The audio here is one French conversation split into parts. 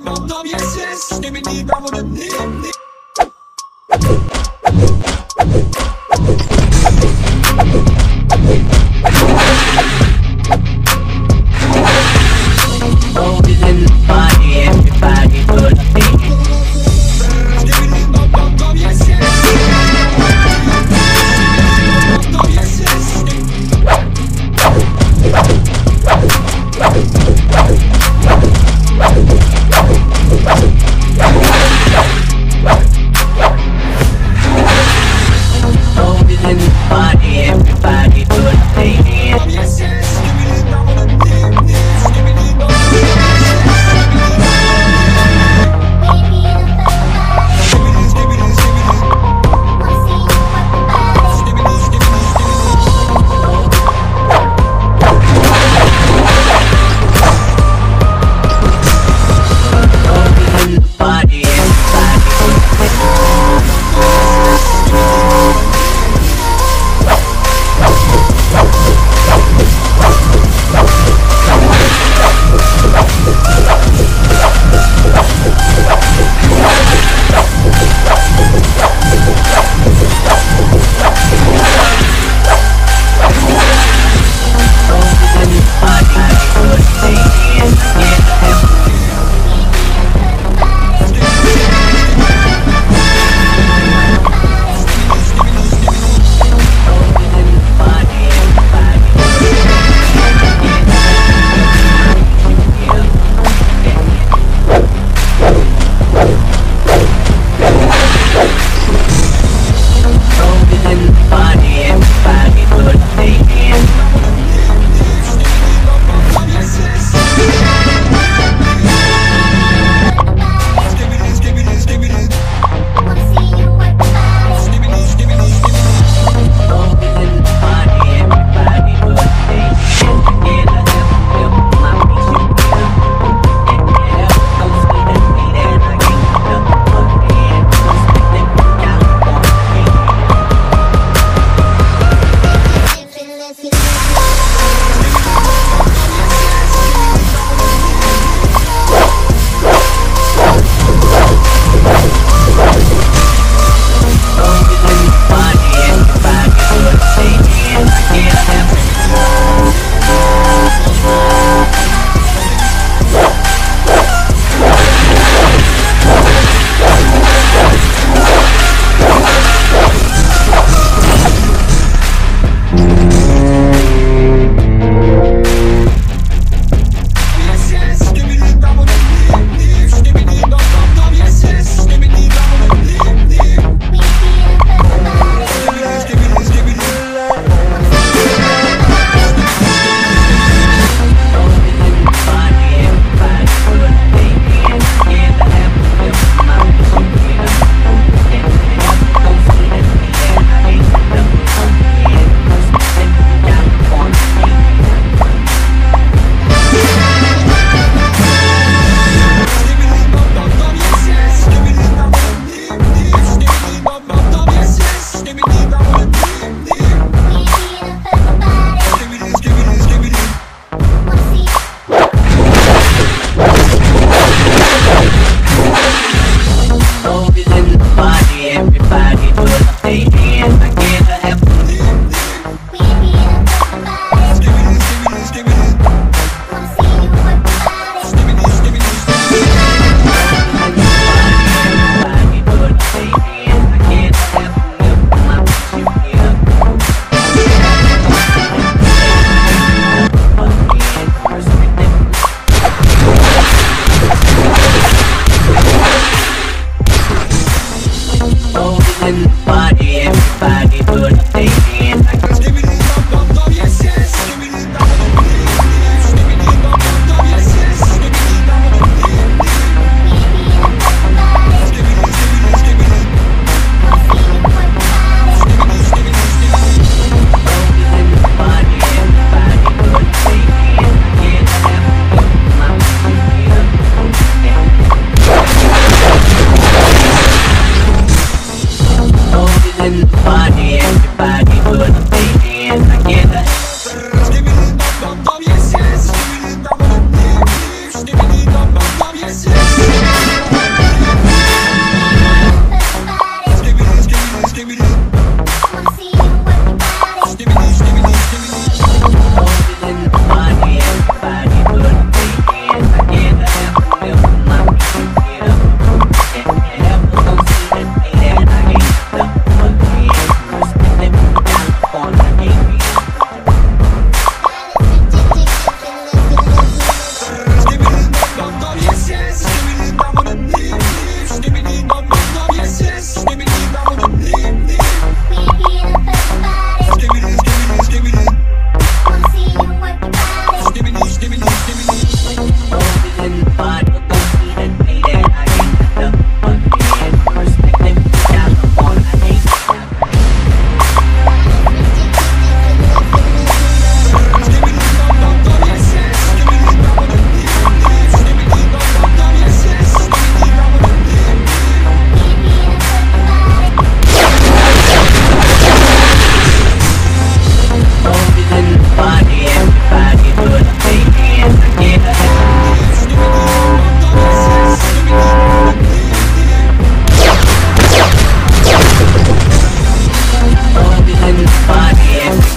Mam jest, jest, nie mieli prawo do mnie Always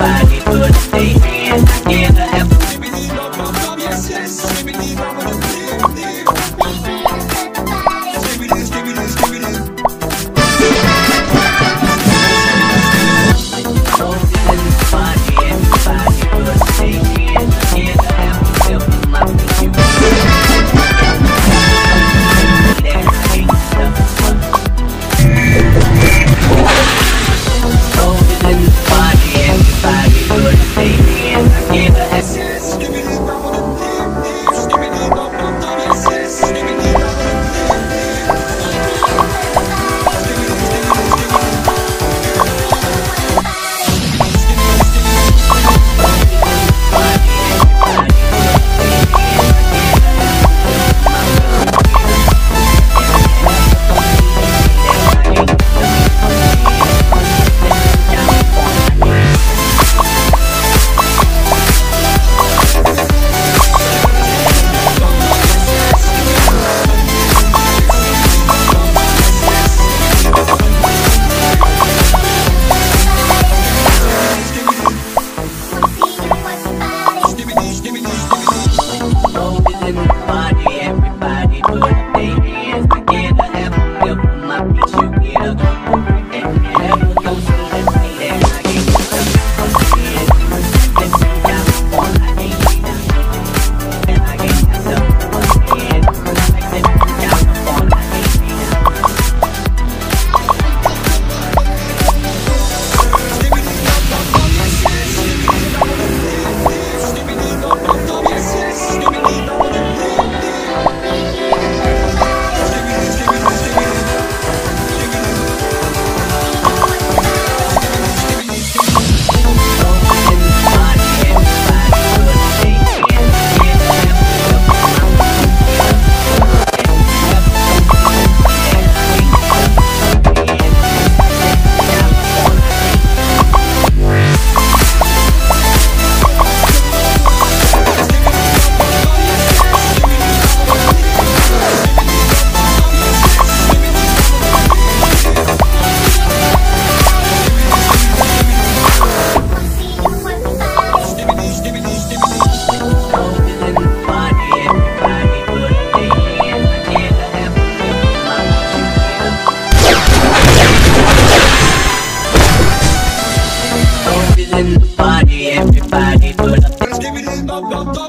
body could stay. Baby, in the, the,